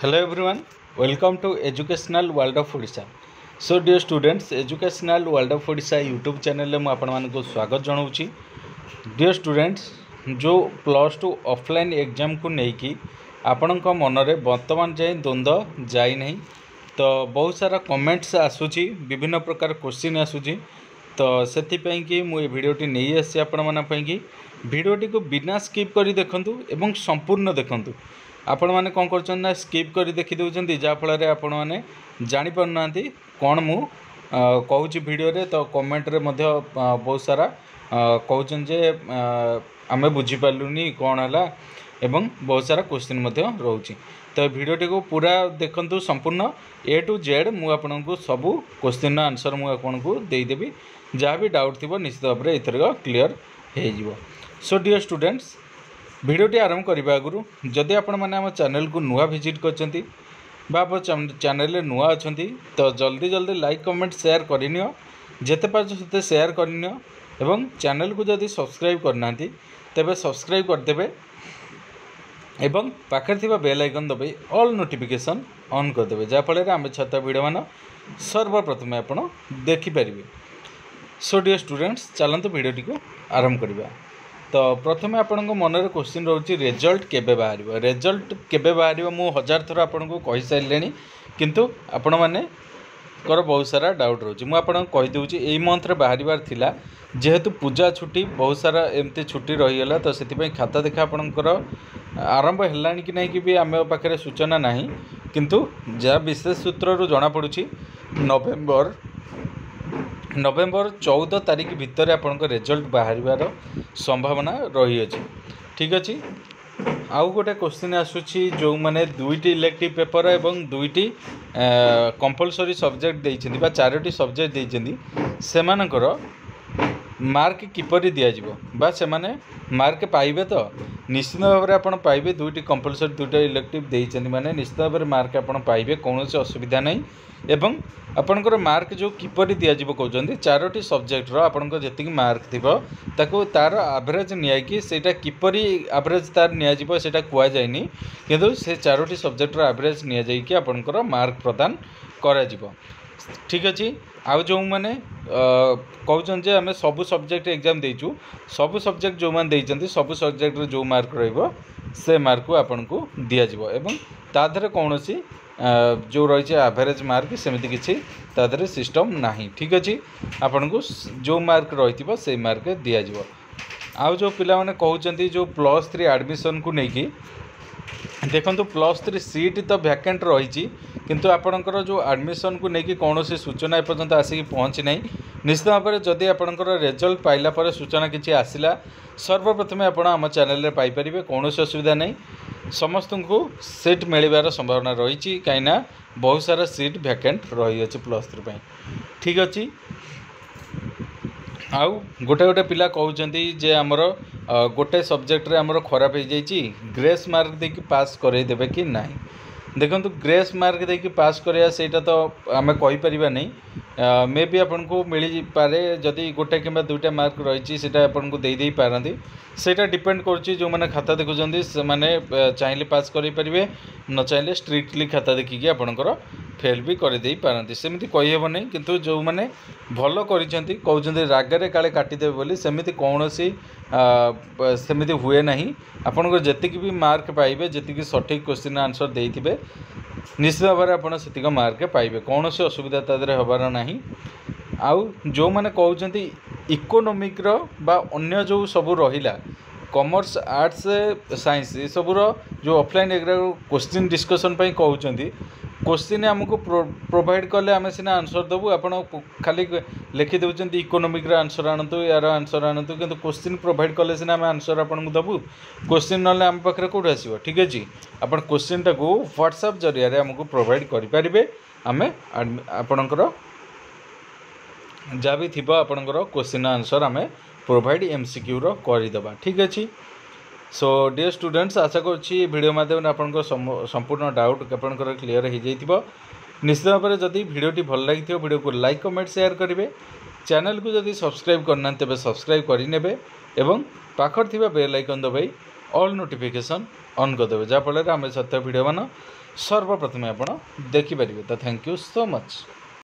Hello everyone, welcome to Educational World of Odisha. So dear students, Educational World of Odisha YouTube channel रे ମୁଁ ଆପଣମାନଙ୍କୁ ସ୍ୱାଗତ ଜଣାଉଛି। Dear students, ଯେଉଁ plus two offline ଏକ୍ଜାମକୁ ନେଇକି ଆପଣଙ୍କ ମନରେ ବର୍ତ୍ତମାନ ଯାଏଁ ଦ୍ୱନ୍ଦ୍ୱ ଯାଇନାହିଁ ତ ବହୁତ ସାରା କମେଣ୍ଟସ୍ ଆସୁଛି ବିଭିନ୍ନ ପ୍ରକାର କୋଶ୍ଚିନ୍ ଆସୁଛି ତ ସେଥିପାଇଁକି ମୁଁ ଏ ଭିଡ଼ିଓଟି ନେଇ ଆସିଛି ଆପଣମାନଙ୍କ ପାଇଁକି ଭିଡ଼ିଓଟିକୁ ବିନା ସ୍କିପ୍ କରି ଦେଖନ୍ତୁ ଏବଂ ସମ୍ପୂର୍ଣ୍ଣ ଦେଖନ୍ତୁ आपण मैंने कौन कर स्कीप कर देखी दे जहाँफल आपण मैंने जापार ना कौन मु कौच भिडियो तो कमेन्ट्रे बहुत सारा कौन जे आम बुझीपाली कौन है बहुत सारा क्वेश्चन रोच तो भिडटी को पूरा देखु संपूर्ण ए टू जेड मुझे सब क्वेश्चन आंसर देदेवी जहाँ भी डाउट थी निश्चित भाव में यथर क्लीयर हो सो डिओ स्टूडेंट्स ଭିଡ଼ିଓଟି ଆରମ୍ଭ କରିବା ଆଗରୁ ଯଦି ଆପଣମାନେ ଆମ ଚ୍ୟାନେଲକୁ ନୂଆ ଭିଜିଟ୍ କରିଛନ୍ତି ବା ଆମ ଚ୍ୟାନେଲରେ ନୂଆ ଅଛନ୍ତି ତ ଜଲ୍ଦି ଜଲ୍ଦି ଲାଇକ୍ କମେଣ୍ଟ ସେୟାର କରିନିଅ ଯେତେ ପାରୁଛ ସେତେ ସେୟାର କରିନିଅ ଏବଂ ଚ୍ୟାନେଲକୁ ଯଦି ସବସ୍କ୍ରାଇବ୍ କରିନାହାନ୍ତି ତେବେ ସବସ୍କ୍ରାଇବ୍ କରିଦେବେ ଏବଂ ପାଖରେ ଥିବା ବେଲ୍ ଆଇକନ୍ ଦବାଇ ଅଲ୍ ନୋଟିଫିକେସନ୍ ଅନ୍ କରିଦେବେ ଯାହାଫଳରେ ଆମେ ଛତା ଭିଡ଼ିଓମାନ ସର୍ବପ୍ରଥମେ ଆପଣ ଦେଖିପାରିବେ ସୋ ଡିୟର୍ ଷ୍ଟୁଡେଣ୍ଟସ୍ ଚାଲନ୍ତୁ ଭିଡ଼ିଓଟିକୁ ଆରମ୍ଭ କରିବା ତ ପ୍ରଥମେ ଆପଣଙ୍କ ମନରେ କୋଶ୍ଚିନ୍ ରହୁଛି ରେଜଲ୍ଟ କେବେ ବାହାରିବ ରେଜଲ୍ଟ କେବେ ବାହାରିବ ମୁଁ ହଜାର ଥର ଆପଣଙ୍କୁ କହିସାରିଲିଣି କିନ୍ତୁ ଆପଣମାନଙ୍କର ବହୁତ ସାରା ଡାଉଟ୍ ରହୁଛି ମୁଁ ଆପଣଙ୍କୁ କହିଦେଉଛି ଏଇ ମନ୍ଥରେ ବାହାରିବାର ଥିଲା ଯେହେତୁ ପୂଜା ଛୁଟି ବହୁତ ସାରା ଏମିତି ଛୁଟି ରହିଗଲା ତ ସେଥିପାଇଁ ଖାତା ଦେଖା ଆପଣଙ୍କର ଆରମ୍ଭ ହେଲାଣି କି ନାହିଁ କି ବି ଆମ ପାଖରେ ସୂଚନା ନାହିଁ କିନ୍ତୁ ଯାହା ବିଶେଷ ସୂତ୍ରରୁ ଜଣାପଡ଼ୁଛି ନଭେମ୍ବର ନଭେମ୍ବର ଚଉଦ ତାରିଖ ଭିତରେ ଆପଣଙ୍କ ରେଜଲ୍ଟ ବାହାରିବାର ସମ୍ଭାବନା ରହିଅଛି ଠିକ୍ ଅଛି ଆଉ ଗୋଟେ କୋଶ୍ଚିନ୍ ଆସୁଛି ଯେଉଁମାନେ ଦୁଇଟି ଇଲେକ୍ଟିଭ୍ ପେପର୍ ଏବଂ ଦୁଇଟି କମ୍ପଲସରି ସବଜେକ୍ଟ ଦେଇଛନ୍ତି ବା ଚାରୋଟି ସବଜେକ୍ଟ ଦେଇଛନ୍ତି ସେମାନଙ୍କର ମାର୍କ କିପରି ଦିଆଯିବ ବା ସେମାନେ ମାର୍କ ପାଇବେ ତ ନିଶ୍ଚିତ ଭାବରେ ଆପଣ ପାଇବେ ଦୁଇଟି କମ୍ପଲସରି ଦୁଇଟା ଇଲେକ୍ଟିଭ୍ ଦେଇଛନ୍ତି ମାନେ ନିଶ୍ଚିତ ଭାବରେ ମାର୍କ ଆପଣ ପାଇବେ କୌଣସି ଅସୁବିଧା ନାହିଁ ଏବଂ ଆପଣଙ୍କର ମାର୍କ ଯେଉଁ କିପରି ଦିଆଯିବ କହୁଛନ୍ତି ଚାରୋଟି ସବଜେକ୍ଟର ଆପଣଙ୍କ ଯେତିକି ମାର୍କ ଥିବ ତାକୁ ତା'ର ଆଭରେଜ୍ ନିଆଇକି ସେଇଟା କିପରି ଆଭରେଜ୍ ତା'ର ନିଆଯିବ ସେଇଟା କୁହାଯାଇନି କିନ୍ତୁ ସେ ଚାରୋଟି ସବଜେକ୍ଟର ଆଭରେଜ୍ ନିଆଯାଇକି ଆପଣଙ୍କର ମାର୍କ ପ୍ରଦାନ କରାଯିବ ঠিক ଅଛି ଆଉ ଯେଉଁମାନେ କହୁଛନ୍ତି ଯେ ଆମେ ସବୁ ସବଜେକ୍ଟ ଏକ୍ଜାମ୍ ଦେଇଛୁ ସବୁ ସବଜେକ୍ଟ ଯେଉଁମାନେ ଦେଇଛନ୍ତି ସବୁ ସବଜେକ୍ଟରେ ଯେଉଁ ମାର୍କ ରହିବ ସେ ମାର୍କକୁ ଆପଣଙ୍କୁ ଦିଆଯିବ ଏବଂ ତା ଦେହରେ କୌଣସି ଯେଉଁ ରହିଛି ଆଭରେଜ୍ ମାର୍କ ସେମିତି କିଛି ତା ଦେହରେ ସିଷ୍ଟମ୍ ନାହିଁ ଠିକ୍ ଅଛି ଆପଣଙ୍କୁ ଯେଉଁ ମାର୍କ ରହିଥିବ ସେଇ ମାର୍କ ଦିଆଯିବ ଆଉ ଯେଉଁ ପିଲାମାନେ କହୁଛନ୍ତି ଯେଉଁ ପ୍ଲସ୍ ଥ୍ରୀ ଆଡ଼ମିସନ୍କୁ ନେଇକି ଦେଖନ୍ତୁ ପ୍ଲସ୍ ଥ୍ରୀ ସିଟ୍ ତ ଭ୍ୟାକେଣ୍ଟ ରହିଛି କିନ୍ତୁ ଆପଣଙ୍କର ଯେଉଁ ଆଡ଼ମିସନ୍କୁ ନେଇକି କୌଣସି ସୂଚନା ଏପର୍ଯ୍ୟନ୍ତ ଆସିକି ପହଞ୍ଚି ନାହିଁ ନିଶ୍ଚିତ ଭାବରେ ଯଦି ଆପଣଙ୍କର ରେଜଲ୍ଟ ପାଇଲା ପରେ ସୂଚନା କିଛି ଆସିଲା ସର୍ବପ୍ରଥମେ ଆପଣ ଆମ ଚ୍ୟାନେଲରେ ପାଇପାରିବେ କୌଣସି ଅସୁବିଧା ନାହିଁ ସମସ୍ତଙ୍କୁ ସିଟ୍ ମିଳିବାର ସମ୍ଭାବନା ରହିଛି କାହିଁକିନା ବହୁତ ସାରା ସିଟ୍ ଭ୍ୟାକେଣ୍ଟ ରହିଅଛି ପ୍ଲସ୍ ଥ୍ରୀ ପାଇଁ ଠିକ୍ ଅଛି ଆଉ ଗୋଟେ ଗୋଟେ ପିଲା କହୁଛନ୍ତି ଯେ ଆମର ଗୋଟେ ସବଜେକ୍ଟରେ ଆମର ଖରାପ ହେଇଯାଇଛି ଗ୍ରେସ୍ ମାର୍କ ଦେଇକି ପାସ୍ କରେଇଦେବେ କି ନାହିଁ ଦେଖନ୍ତୁ ଗ୍ରେସ୍ ମାର୍କ ଦେଇକି ପାସ୍ କରେଇବା ସେଇଟା ତ ଆମେ କହିପାରିବାନି मे भी आपन को मिल पाए जदि गोटे कि दुईटा मार्क रही पारती से डिपेड कर जो मैंने खाता देखुं से मैंने चाहिए पास करेंगे न चाहिए स्ट्रिक्टली खाता देखिक आपंकर फेल भी करदे पारती सेमती नहीं कितु जो मैंने भल कर रागे काले काटिदेव कौन सी सेमती हुए ना आपण जी मार्क पाइबे जी सठिक क्वेश्चन आंसर देते ନିଶ୍ଚିତ ଭାବରେ ଆପଣ ସେତିକି ମାର୍କ ପାଇବେ କୌଣସି ଅସୁବିଧା ତା ଦେହରେ ହେବାର ନାହିଁ ଆଉ ଯେଉଁମାନେ କହୁଛନ୍ତି ଇକୋନୋମିକ୍ର ବା ଅନ୍ୟ ଯେଉଁ ସବୁ ରହିଲା କମର୍ସ ଆର୍ଟ୍ସ ସାଇନ୍ସ ଏସବୁର ଯେଉଁ ଅଫଲାଇନ୍ ଏଗୁଡ଼ାକ କୋଶ୍ଚିନ୍ ଡିସ୍କସନ୍ ପାଇଁ କହୁଛନ୍ତି କୋଶ୍ଚିନ୍ ଆମକୁ ପ୍ରୋଭାଇଡ଼୍ କଲେ ଆମେ ସିନା ଆନ୍ସର୍ ଦେବୁ ଆପଣ ଖାଲି ଲେଖିଦେଉଛନ୍ତି ଇକୋନୋମିକ୍ର ଆନ୍ସର୍ ଆଣନ୍ତୁ ଏହାର ଆନ୍ସର୍ ଆଣନ୍ତୁ କିନ୍ତୁ କୋଶ୍ଚିନ୍ ପ୍ରୋଭାଇଡ଼୍ କଲେ ସିନା ଆମେ ଆନ୍ସର୍ ଆପଣଙ୍କୁ ଦେବୁ କୋଶ୍ଚିନ୍ ନହେଲେ ଆମ ପାଖରେ କେଉଁଠୁ ଆସିବ ଠିକ୍ ଅଛି ଆପଣ କୋଶ୍ଚିନ୍ଟାକୁ ହ୍ୱାଟ୍ସଆପ୍ ଜରିଆରେ ଆମକୁ ପ୍ରୋଭାଇଡ଼୍ କରିପାରିବେ ଆମେ ଆପଣଙ୍କର ଯାହା ବି ଥିବ ଆପଣଙ୍କର କୋଶ୍ଚିନ୍ ଆନ୍ସର୍ ଆମେ ପ୍ରୋଭାଇଡ଼୍ ଏମ୍ ସି କ୍ୟୁର କରିଦେବା ଠିକ୍ ଅଛି सो डियर स्टुडेन्ट्स आशाकु भिडियो मध्यम आप सम्पूर्ण डाउट आप्लयर है जाइथ्यो निश्चित भाव भिडियो भल लाग भिडियो सेयार कमेन्ट चैनल को जदि सब्सक्राइब तेज सब्सक्राइब करे एवं पाखर बेल आइकन दबाई ऑल नोटिफिकेशन अन गरिदेबे जाफल आमे सत्य भिडियो मन सर्वप्रथम तो थैंक यू सो मच